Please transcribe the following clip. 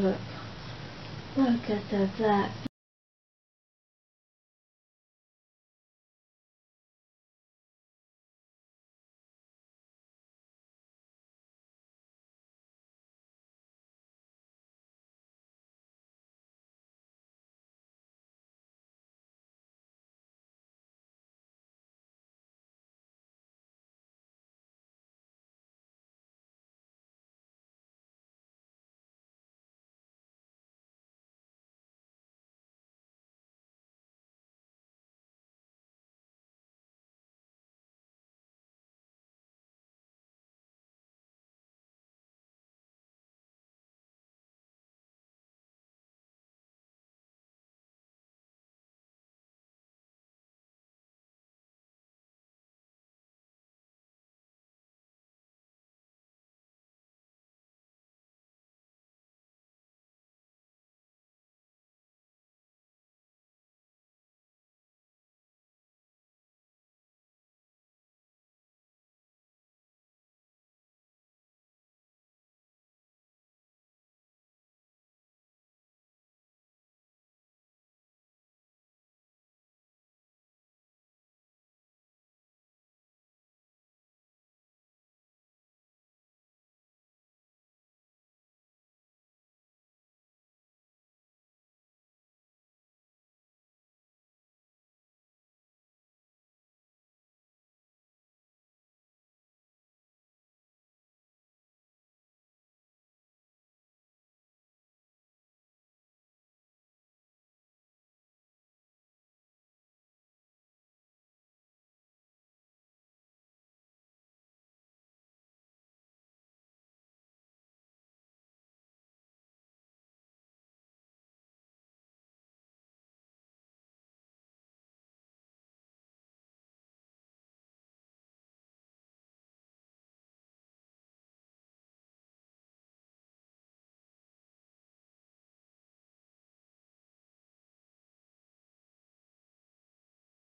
book. Look at the back.